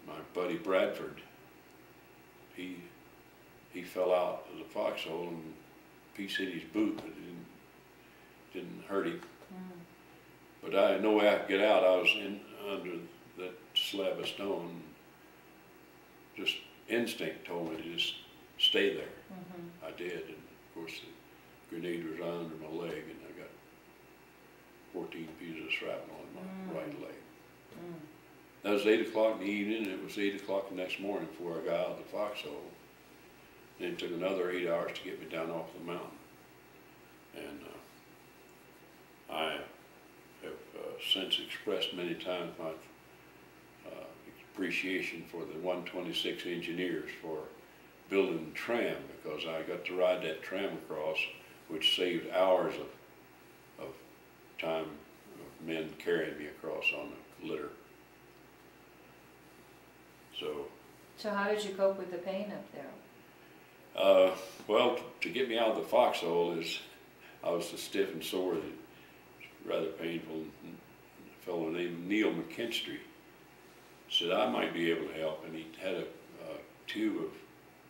my buddy Bradford, he he fell out of the foxhole and piece hit his boot, but it didn't hurt him. Mm. But I had no way I could get out. I was in under that slab of stone. Just instinct told me to just stay there. Mhm. I did, and of course the grenade was under my leg, and I got 14 pieces of shrapnel in my Mm. right leg. Mm. That was eight o'clock in the evening, and it was eight o'clock the next morning before I got out of the foxhole. And it took another eight hours to get me down off the mountain. And uh, I have uh, since expressed many times my uh, appreciation for the 126 engineers for building the tram because I got to ride that tram across, which saved hours of, of time of men carrying me across on the litter. So, So how did you cope with the pain up there? uh, well, to get me out of the foxhole is, I was so stiff and sore that rather painful. A fellow named Neil McKinstry said I might be able to help, and he had a, a tube of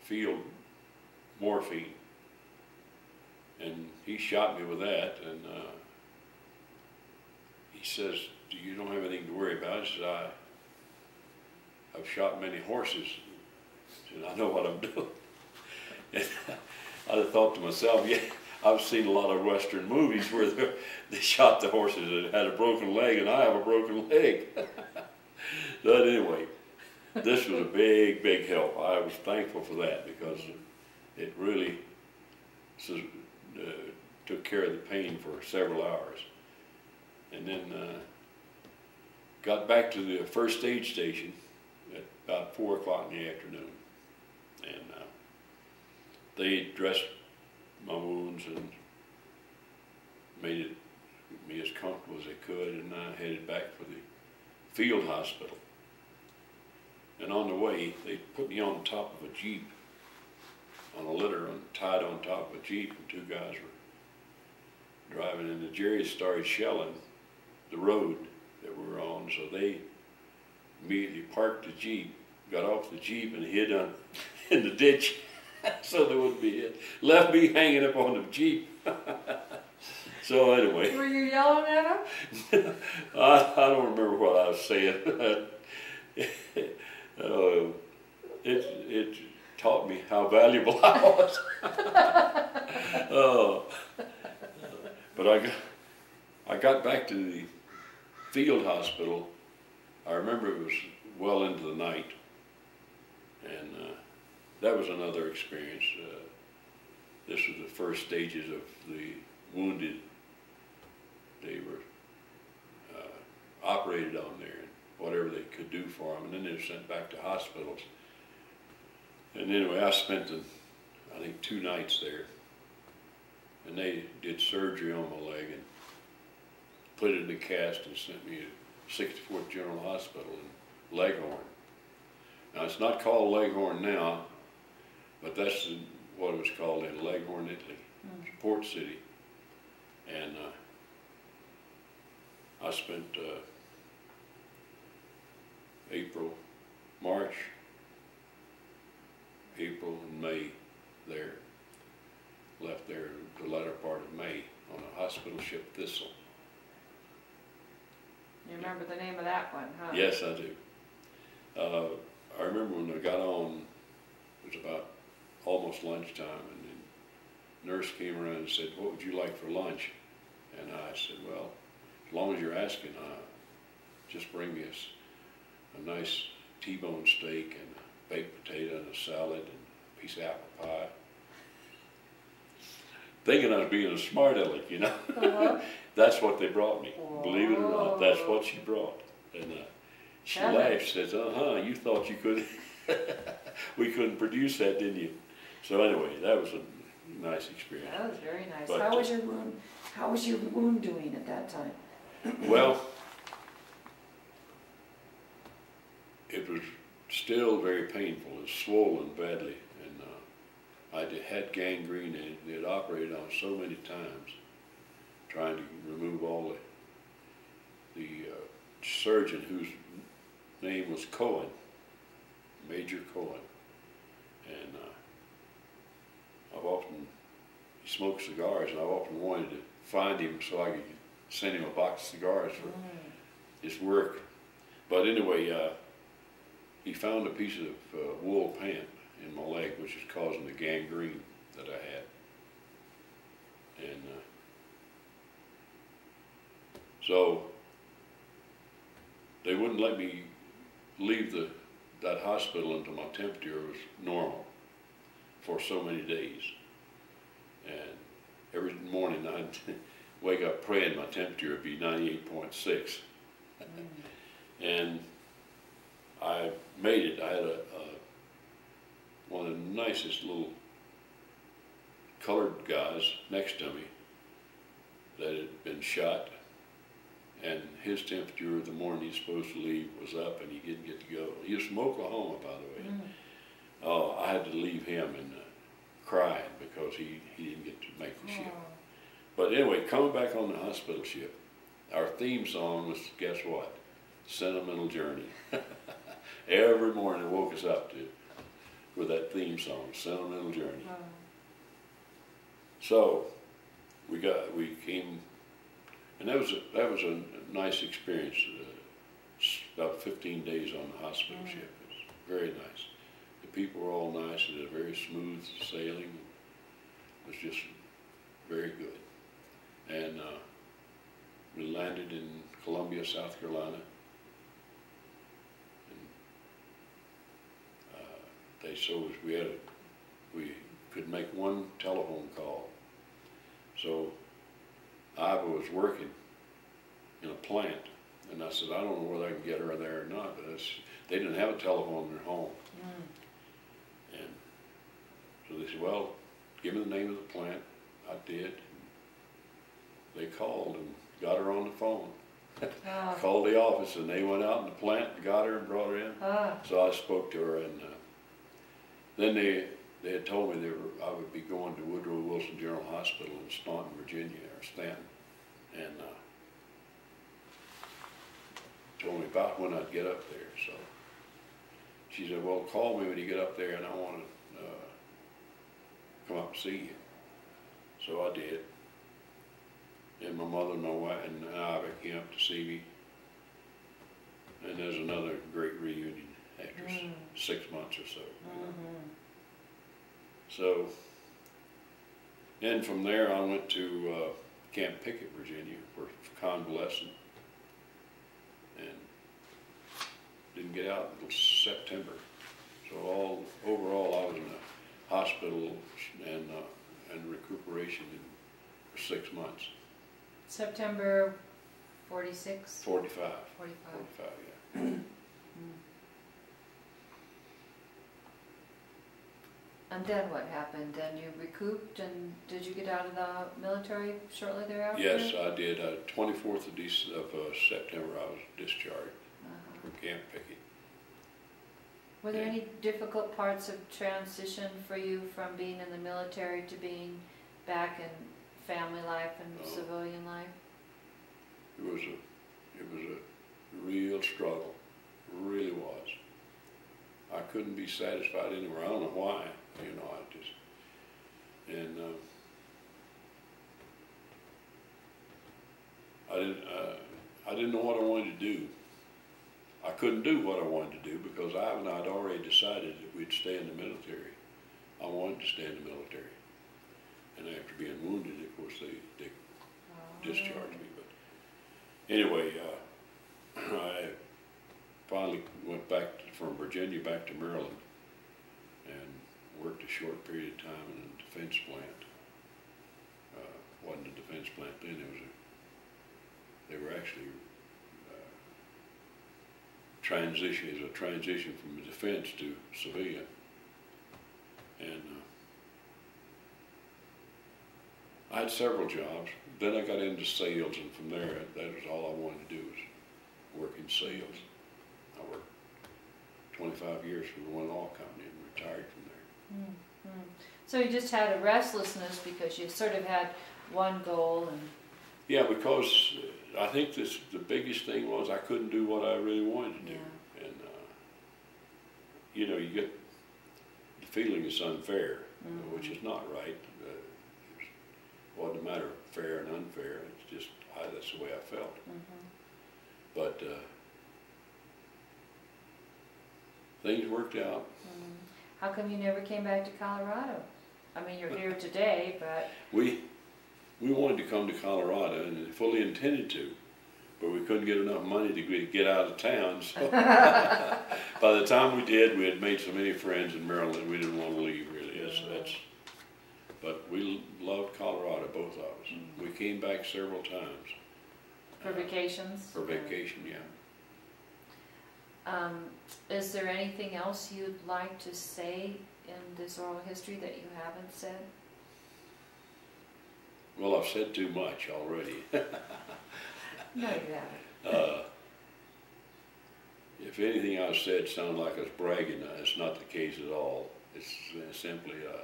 field morphine, and he shot me with that, and uh, he says, "You don't have anything to worry about." He says, "I, I've shot many horses, and I know what I'm doing." And I thought to myself, yeah, I've seen a lot of Western movies where they, shot the horses that had a broken leg, and I have a broken leg. but anyway, this was a big, big help. I was thankful for that because it really uh, took care of the pain for several hours. And then uh, got back to the first aid station at about four o'clock in the afternoon. And uh, they dressed my wounds and made it me as comfortable as they could, and I headed back for the field hospital. And on the way, they put me on top of a jeep, on a litter, and tied on top of a jeep, and two guys were driving, and the Jerry's started shelling the road that we were on, so they immediately parked the jeep, got off the jeep, and hid on, in the ditch so they wouldn't be hit. Left me hanging up on the jeep. so anyway, Were you yelling at him? I, I don't remember what I was saying. uh, it it taught me how valuable I was. oh, but I got I got back to the field hospital. I remember it was well into the night, and uh, that was another experience. Uh, this was the first stages of the wounded. They were uh, operated on there and whatever they could do for them, and then they were sent back to hospitals. And anyway, I spent, the, I think, two nights there, and they did surgery on my leg and put it in a cast and sent me to 64th General Hospital in Leghorn. Now, it's not called Leghorn now, but that's the, what it was called in Leghorn, Italy, Mm. port city. And uh, I spent uh, April, March, April and May there. Left there the latter part of May on a hospital ship Thistle. You remember the name of that one, huh? Yes, I do. Uh, I remember when I got on, it was about almost lunchtime, and the nurse came around and said, "What would you like for lunch?" And I said, "Well, as long as you're asking, uh, just bring me a nice T-bone steak and a baked potato and a salad and a piece of apple pie." Thinking I was being a smart aleck, you know. Uh-huh. That's what they brought me. Believe it or not, that's what she brought. And uh, she laughed, says, "Uh huh, you thought you could, we couldn't produce that, didn't you?" So anyway, that was a nice experience. That was very nice. But, How was your wound, how was your wound doing at that time? Well, it was still very painful. It was swollen badly, and uh, I did- had gangrene and it had operated on so many times, trying to remove all the, the uh, surgeon whose name was Cohen, Major Cohen. And uh, I've often, he smoked cigars and I've often wanted to find him so I could send him a box of cigars for his work. But anyway, uh, he found a piece of uh, wool pant in my leg, which is causing the gangrene that I had. And uh, so they wouldn't let me leave the that hospital until my temperature was normal for so many days. And every morning I'd wake up praying my temperature would be 98.6. Mm. and I made it. I had a, a one of the nicest little colored guys next to me that had been shot, and his temperature the morning he's supposed to leave was up, and he didn't get to go. He was from Oklahoma, by the way. Mm. Oh, I had to leave him and uh, crying because he, he didn't get to make the ship. But anyway, coming back on the hospital ship, our theme song was guess what? Sentimental Journey. Every morning it woke us up to with that theme song, Sentimental Journey. So we got we came, and that was a, that was a nice experience. Uh, about 15 days on the hospital Mm. ship. It was very nice. People were all nice. It was very smooth sailing. It was just very good. And uh, we landed in Columbia, South Carolina. And uh, they we had a, we could make one telephone call. So Iva was working in a plant, and I said, I don't know whether I can get her there or not, but they didn't have a telephone in their home. And so they said, well, give me the name of the plant. I did. They called and got her on the phone. Ah, Called the office and they went out in the plant and got her and brought her in. ah, So I spoke to her and uh, then they, they had told me they were, I would be going to Woodrow Wilson General Hospital in Staunton, Virginia, or Stanton. And uh, told me about when I'd get up there, so. She said, well, call me when you get up there and I want to uh, come up and see you. So I did. And my mother and my wife and I came up to see me. And there's another great reunion after Mm. six months or so. you know. mhm. So, and from there I went to uh, Camp Pickett, Virginia for convalescent. And didn't get out until September. So all, overall, I was in the hospital and, uh, and recuperation in, six months, September 46? 45. 45. 45, yeah. And then what happened? Then you recouped and did you get out of the military shortly thereafter? Yes, I did, uh, twenty-fourth of Dec- of, uh, September, I was discharged Uh-huh. from Camp Pickett. Were there any difficult parts of transition for you from being in the military to being back in family life and civilian life? It was a, it was a real struggle, really was. I couldn't be satisfied anywhere. I don't know why, you know. I just and uh, I didn't. Uh, I didn't know what I wanted to do. I couldn't do what I wanted to do because I and I'd already decided that we'd stay in the military. I wanted to stay in the military, and after being wounded, of course, they they discharged me. But anyway, uh, I finally went back to, from Virginia back to Maryland and worked a short period of time in a defense plant. Uh, wasn't a defense plant then; it was a. They were actually transition is a transition from defense to civilian, and. Uh, I had several jobs. Then I got into sales, and from there, that was all I wanted to do was work in sales. I worked 25 years for the one oil company and retired from there. Mm, mm. So you just had a restlessness because you sort of had one goal and, Yeah, because uh, I think this, the biggest thing was I couldn't do what I really wanted to do. yeah. And, uh, you know, you get the feeling it's unfair, Mhm. which is not right. Uh, it wasn't a matter of fair and unfair, it's just, I, that's the way I felt. Mhm. But, uh, things worked out. Mhm. How come you never came back to Colorado? I mean, you're here today, but, We, we wanted to come to Colorado and fully intended to, but we couldn't get enough money to get- out of town, so. By the time we did, we had made so many friends in Maryland, we didn't want to leave really, that's, that's. But we loved Colorado, both of us. We came back several times. for vacations? For vacation, yeah. Um, is there anything else you'd like to say in this oral history that you haven't said? Well, I've said too much already. No, you haven't. Uh, If anything I've said sounds like us bragging, uh, it's not the case at all. It's uh, simply, uh,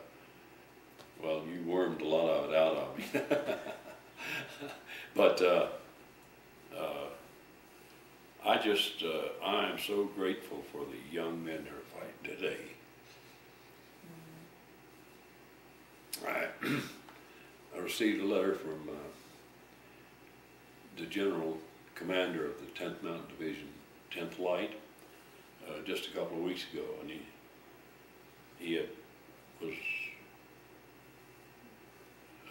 well, you wormed a lot of it out of me. But, uh, uh, I just, uh, I am so grateful for the young men who are fighting today. I, I received a letter from, uh, the general commander of the 10th Mountain Division, 10th Light, uh, just a couple of weeks ago, and he, he had, was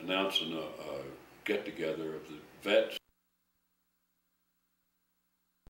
announcing a, a get-together of the vets